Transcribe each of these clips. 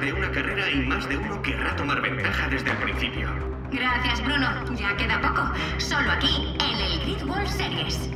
de una carrera y más de uno querrá tomar ventaja desde el principio. Gracias, Bruno. Ya queda poco. Solo aquí, en el Grid World Series.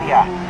En zona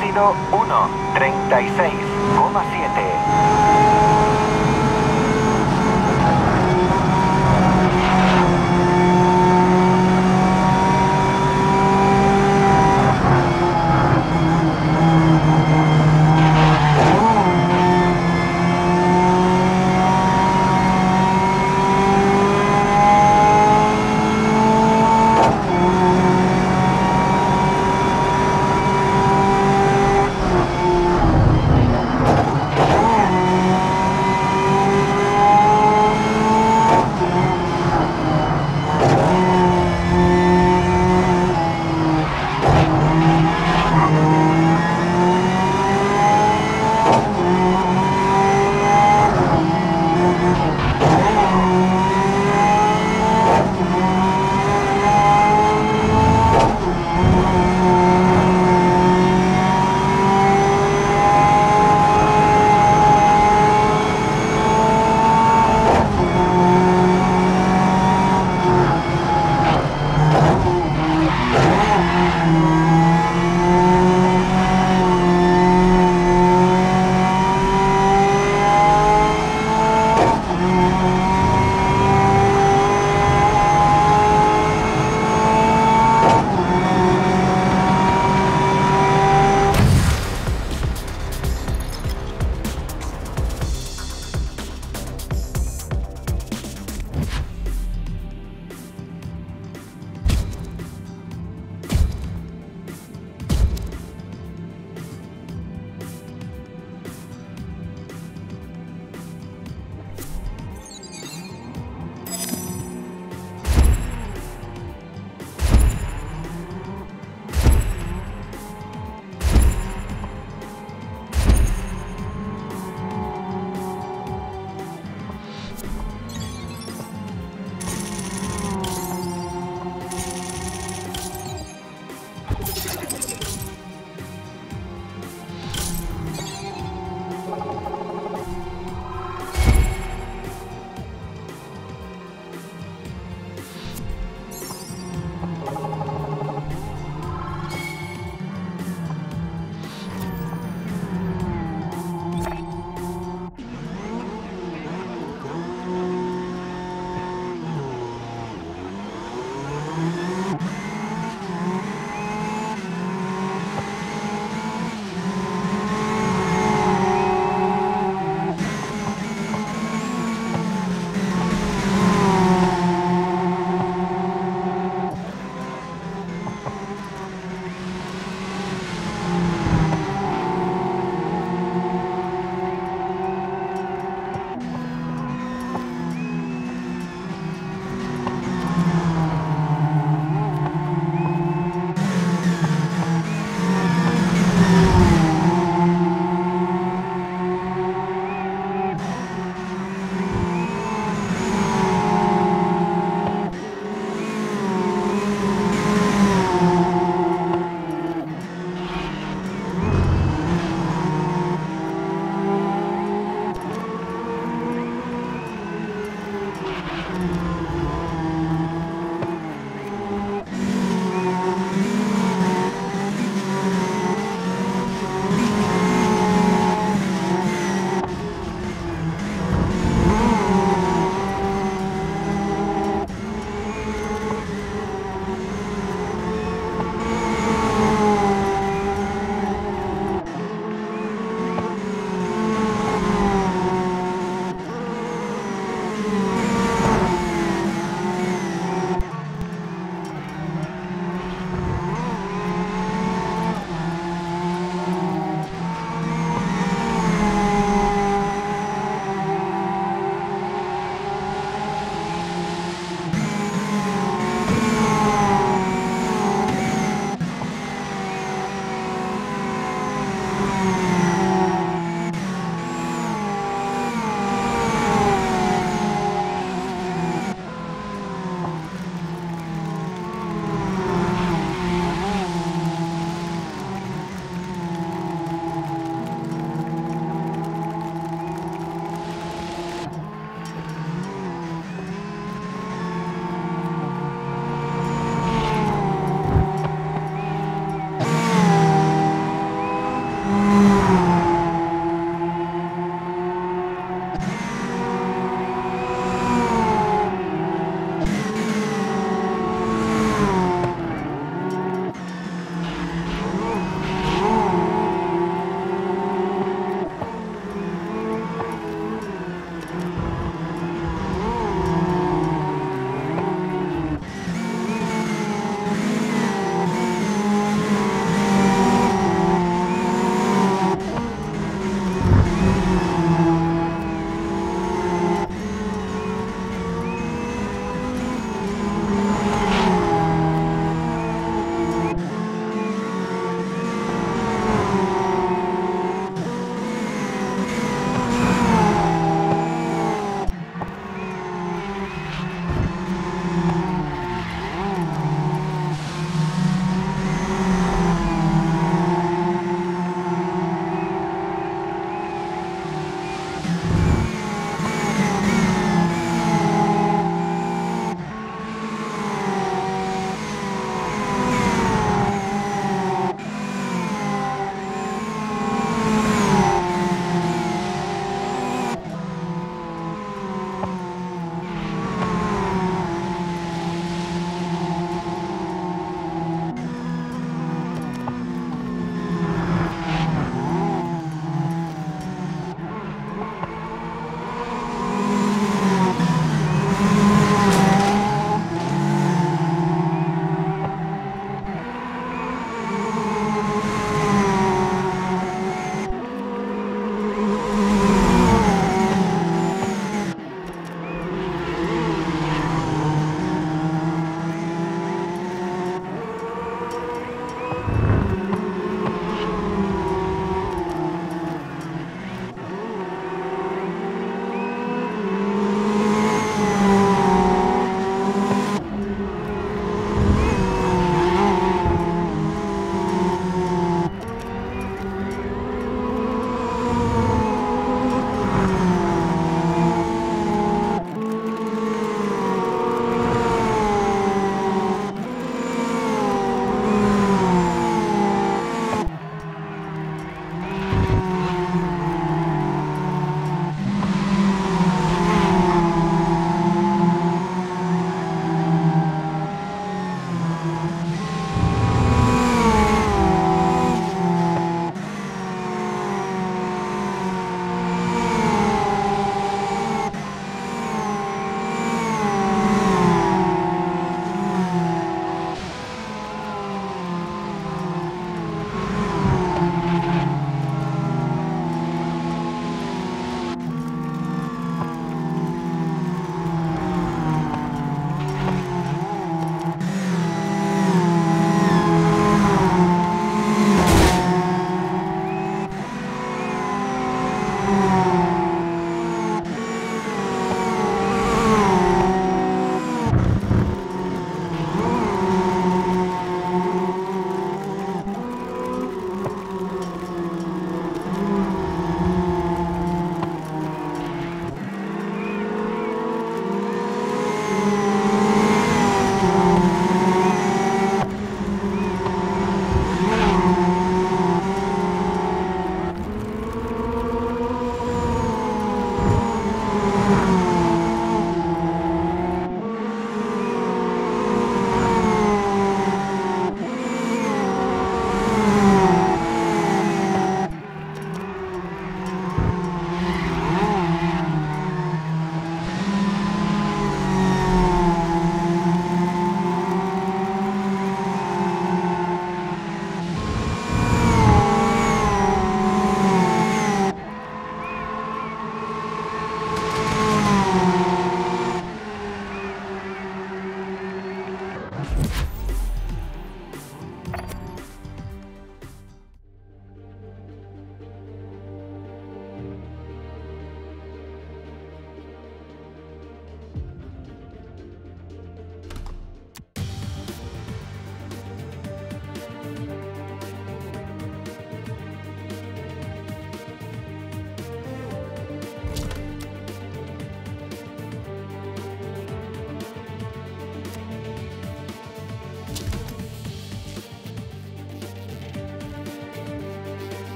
sido 1.36,7.